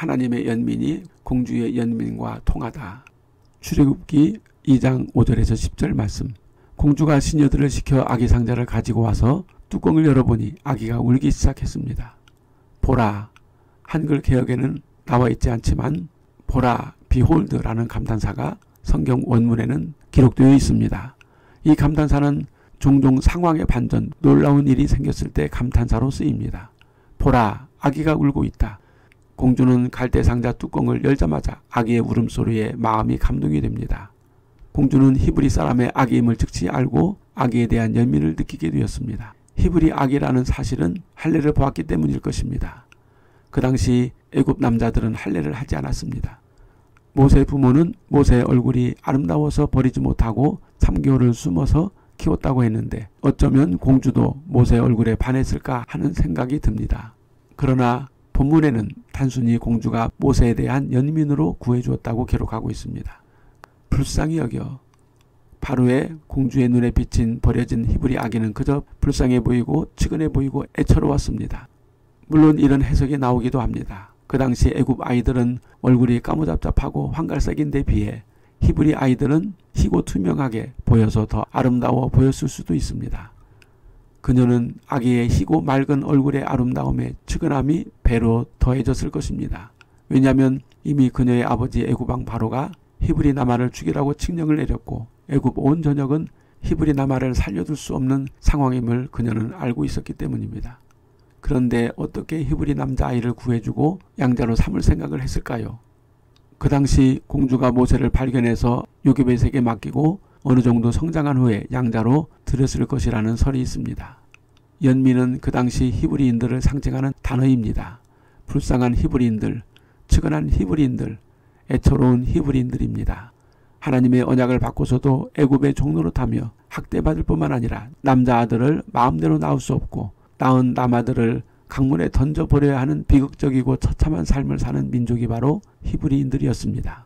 하나님의 연민이 공주의 연민과 통하다. 출애굽기 2장 5절에서 10절 말씀. 공주가 시녀들을 시켜 아기 상자를 가지고 와서 뚜껑을 열어보니 아기가 울기 시작했습니다. 보라. 한글 개혁에는 나와 있지 않지만 보라 비홀드라는 감탄사가 성경 원문에는 기록되어 있습니다. 이 감탄사는 종종 상황의 반전, 놀라운 일이 생겼을 때 감탄사로 쓰입니다. 보라, 아기가 울고 있다. 공주는 갈대 상자 뚜껑을 열자마자 아기의 울음소리에 마음이 감동이 됩니다. 공주는 히브리 사람의 아기임을 즉시 알고 아기에 대한 연민을 느끼게 되었습니다. 히브리 아기라는 사실은 할례를 보았기 때문일 것입니다. 그 당시 애굽 남자들은 할례를 하지 않았습니다. 모세 부모는 모세의 얼굴이 아름다워서 버리지 못하고 3개월을 숨어서 키웠다고 했는데 어쩌면 공주도 모세의 얼굴에 반했을까 하는 생각이 듭니다. 그러나 본문에는 단순히 공주가 모세에 대한 연민으로 구해주었다고 기록하고 있습니다. 불쌍히 여겨 바로의 공주의 눈에 비친 버려진 히브리 아기는 그저 불쌍해 보이고 측은해 보이고 애처로웠습니다. 물론 이런 해석이 나오기도 합니다. 그 당시 애굽 아이들은 얼굴이 까무잡잡하고 황갈색인데 비해 히브리 아이들은 희고 투명하게 보여서 더 아름다워 보였을 수도 있습니다. 그녀는 아기의 희고 맑은 얼굴의 아름다움에 측은함이 배로 더해졌을 것입니다. 왜냐하면 이미 그녀의 아버지 애굽왕 바로가 히브리 나마를 죽이라고 칙령을 내렸고 애굽 온 전역은 히브리 나마를 살려둘 수 없는 상황임을 그녀는 알고 있었기 때문입니다. 그런데 어떻게 히브리 남자아이를 구해주고 양자로 삼을 생각을 했을까요? 그 당시 공주가 모세를 발견해서 요괴벳에게 맡기고 어느 정도 성장한 후에 양자로 들였을 것이라는 설이 있습니다. 연민은 그 당시 히브리인들을 상징하는 단어입니다. 불쌍한 히브리인들, 측은한 히브리인들, 애처로운 히브리인들입니다. 하나님의 언약을 받고서도 애굽의 종로로 타며 학대받을 뿐만 아니라 남자 아들을 마음대로 낳을 수 없고 낳은 남아들을 강물에 던져버려야 하는 비극적이고 처참한 삶을 사는 민족이 바로 히브리인들이었습니다.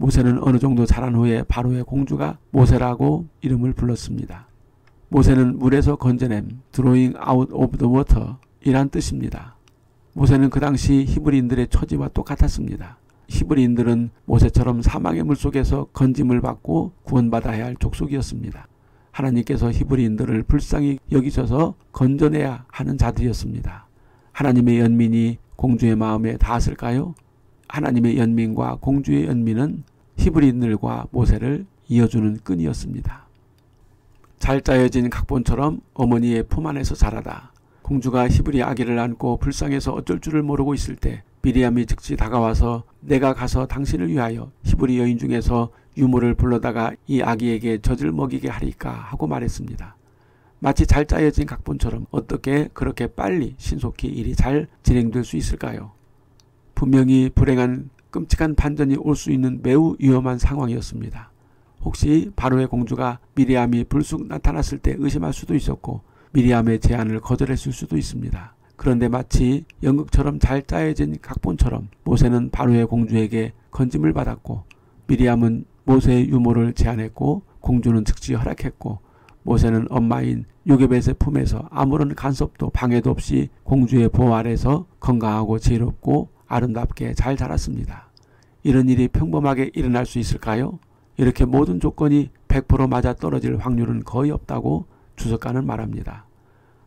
모세는 어느 정도 자란 후에 바로의 공주가 모세라고 이름을 불렀습니다. 모세는 물에서 건져냄 drawing out of the water 이란 뜻입니다. 모세는 그 당시 히브리인들의 처지와 똑같았습니다. 히브리인들은 모세처럼 사망의 물 속에서 건짐을 받고 구원받아야 할 족속이었습니다. 하나님께서 히브리인들을 불쌍히 여기셔서 건져내야 하는 자들이었습니다. 하나님의 연민이 공주의 마음에 닿았을까요? 하나님의 연민과 공주의 연민은 히브리인들과 모세를 이어주는 끈이었습니다. 잘 짜여진 각본처럼 어머니의 품 안에서 자라다. 공주가 히브리 아기를 안고 불쌍해서 어쩔 줄을 모르고 있을 때 미리암이 즉시 다가와서 내가 가서 당신을 위하여 히브리 여인 중에서 유모를 불러다가 이 아기에게 젖을 먹이게 하리까 하고 말했습니다. 마치 잘 짜여진 각본처럼 어떻게 그렇게 빨리 신속히 일이 잘 진행될 수 있을까요? 분명히 불행한 끔찍한 반전이 올 수 있는 매우 위험한 상황이었습니다. 혹시 바로의 공주가 미리암이 불쑥 나타났을 때 의심할 수도 있었고 미리암의 제안을 거절했을 수도 있습니다. 그런데 마치 연극처럼 잘 짜여진 각본처럼 모세는 바로의 공주에게 건짐을 받았고 미리암은 모세의 유모를 제안했고 공주는 즉시 허락했고 모세는 엄마인 요게벳의 품에서 아무런 간섭도 방해도 없이 공주의 보호 아래서 건강하고 지혜롭고 아름답게 잘 자랐습니다. 이런 일이 평범하게 일어날 수 있을까요? 이렇게 모든 조건이 100% 맞아 떨어질 확률은 거의 없다고 주석가는 말합니다.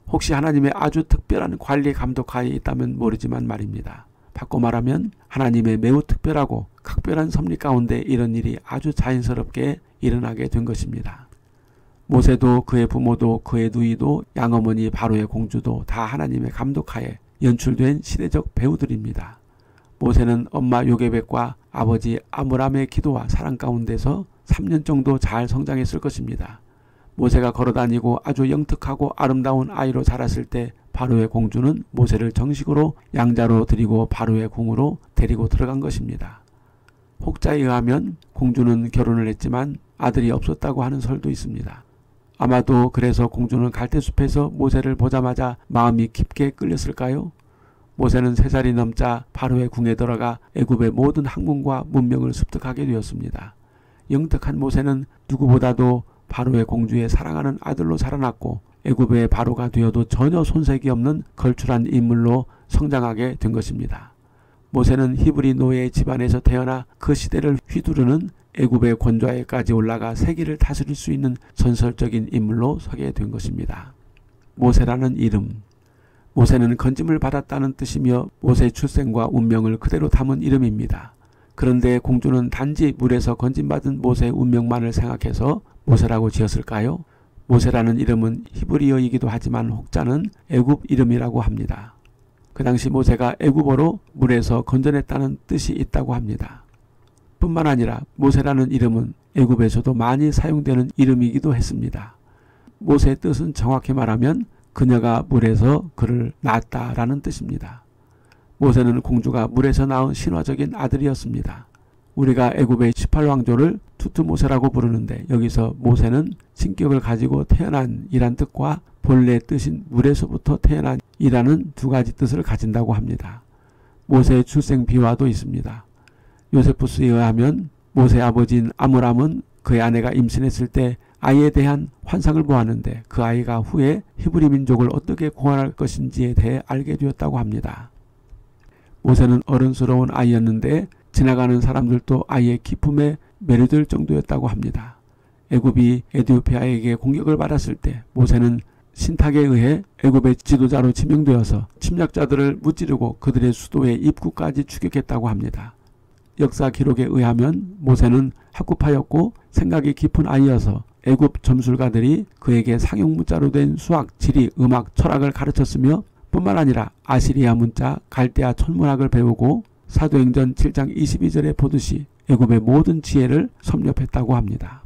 혹시 하나님의 아주 특별한 관리 감독하에 있다면 모르지만 말입니다. 바꿔 말하면 하나님의 매우 특별하고 각별한 섭리 가운데 이런 일이 아주 자연스럽게 일어나게 된 것입니다. 모세도 그의 부모도 그의 누이도 양어머니 바로의 공주도 다 하나님의 감독하에 연출된 시대적 배우들입니다. 모세는 엄마 요게벳과 아버지 아므람의 기도와 사랑 가운데서 3년 정도 잘 성장했을 것입니다. 모세가 걸어다니고 아주 영특하고 아름다운 아이로 자랐을 때 바로의 공주는 모세를 정식으로 양자로 드리고 바로의 궁으로 데리고 들어간 것입니다. 혹자에 의하면 공주는 결혼을 했지만 아들이 없었다고 하는 설도 있습니다. 아마도 그래서 공주는 갈대숲에서 모세를 보자마자 마음이 깊게 끌렸을까요? 모세는 세 살이 넘자 바로의 궁에 들어가 애굽의 모든 학문과 문명을 습득하게 되었습니다. 영특한 모세는 누구보다도 바로의 공주의 사랑하는 아들로 살아났고 애굽의 바로가 되어도 전혀 손색이 없는 걸출한 인물로 성장하게 된 것입니다. 모세는 히브리 노예 집안에서 태어나 그 시대를 휘두르는 애굽의 권좌에까지 올라가 세계를 다스릴 수 있는 전설적인 인물로 서게 된 것입니다. 모세라는 이름 모세는 건짐을 받았다는 뜻이며 모세 출생과 운명을 그대로 담은 이름입니다. 그런데 공주는 단지 물에서 건짐받은 모세의 운명만을 생각해서 모세라고 지었을까요? 모세라는 이름은 히브리어이기도 하지만 혹자는 애굽 이름이라고 합니다. 그 당시 모세가 애굽어로 물에서 건져냈다는 뜻이 있다고 합니다. 뿐만 아니라 모세라는 이름은 애굽에서도 많이 사용되는 이름이기도 했습니다. 모세의 뜻은 정확히 말하면 그녀가 물에서 그를 낳았다라는 뜻입니다. 모세는 공주가 물에서 낳은 신화적인 아들이었습니다. 우리가 애굽의 18왕조를 투투모세라고 부르는데 여기서 모세는 신격을 가지고 태어난 이란 뜻과 본래 뜻인 물에서부터 태어난 이라는 두 가지 뜻을 가진다고 합니다. 모세의 출생 비화도 있습니다. 요세푸스에 의하면 모세 아버지인 아므람은 그의 아내가 임신했을 때 아이에 대한 환상을 보았는데 그 아이가 후에 히브리 민족을 어떻게 구원할 것인지에 대해 알게 되었다고 합니다. 모세는 어른스러운 아이였는데 지나가는 사람들도 아이의 기품에 매료될 정도였다고 합니다. 애굽이 에디오피아에게 공격을 받았을 때 모세는 신탁에 의해 애굽의 지도자로 지명되어서 침략자들을 무찌르고 그들의 수도의 입구까지 추격했다고 합니다. 역사 기록에 의하면 모세는 학구파였고 생각이 깊은 아이여서 애굽 점술가들이 그에게 상용 문자로 된 수학, 지리, 음악, 철학을 가르쳤으며 뿐만 아니라 아시리아 문자, 갈대아 천문학을 배우고 사도행전 7장 22절에 보듯이 애굽의 모든 지혜를 섭렵했다고 합니다.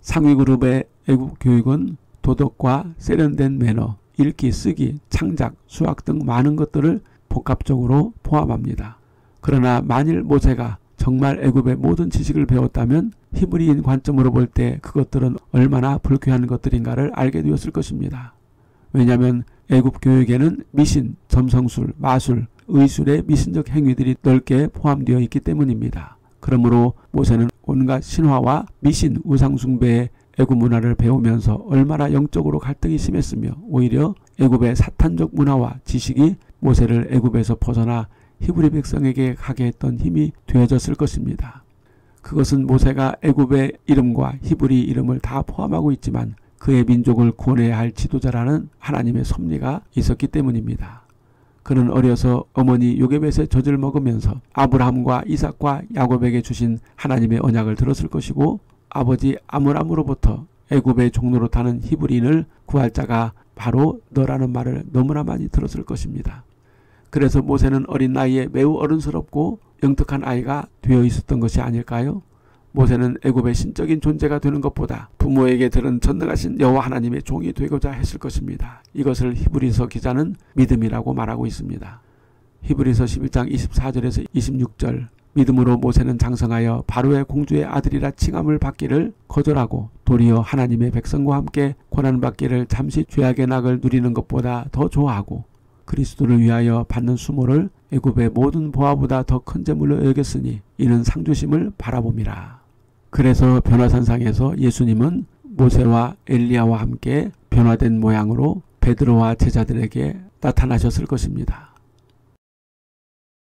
상위 그룹의 애굽 교육은 도덕과 세련된 매너, 읽기, 쓰기, 창작, 수학 등 많은 것들을 복합적으로 포함합니다. 그러나 만일 모세가 정말 애굽의 모든 지식을 배웠다면 히브리인 관점으로 볼 때 그것들은 얼마나 불쾌한 것들인가를 알게 되었을 것입니다. 왜냐하면 애굽 교육에는 미신, 점성술, 마술, 의술의 미신적 행위들이 넓게 포함되어 있기 때문입니다. 그러므로 모세는 온갖 신화와 미신, 우상숭배의 애굽 문화를 배우면서 얼마나 영적으로 갈등이 심했으며 오히려 애굽의 사탄적 문화와 지식이 모세를 애굽에서 벗어나 히브리 백성에게 가게 했던 힘이 되어졌을 것입니다. 그것은 모세가 애굽의 이름과 히브리 이름을 다 포함하고 있지만 그의 민족을 구원해야 할 지도자라는 하나님의 섭리가 있었기 때문입니다. 그는 어려서 어머니 요게벳의 젖을 먹으면서 아브라함과 이삭과 야곱에게 주신 하나님의 언약을 들었을 것이고 아버지 아므람으로부터 애굽의 종로로 타는 히브리인을 구할 자가 바로 너라는 말을 너무나 많이 들었을 것입니다. 그래서 모세는 어린 나이에 매우 어른스럽고 영특한 아이가 되어 있었던 것이 아닐까요? 모세는 애굽의 신적인 존재가 되는 것보다 부모에게 들은 전능하신 여호와 하나님의 종이 되고자 했을 것입니다. 이것을 히브리서 기자는 믿음이라고 말하고 있습니다. 히브리서 11장 24절에서 26절 믿음으로 모세는 장성하여 바로의 공주의 아들이라 칭함을 받기를 거절하고 도리어 하나님의 백성과 함께 고난받기를 잠시 죄악의 낙을 누리는 것보다 더 좋아하고 그리스도를 위하여 받는 수모를 애굽의 모든 보화보다 더 큰 재물로 여겼으니 이는 상주심을 바라봄이라. 그래서 변화산상에서 예수님은 모세와 엘리야와 함께 변화된 모양으로 베드로와 제자들에게 나타나셨을 것입니다.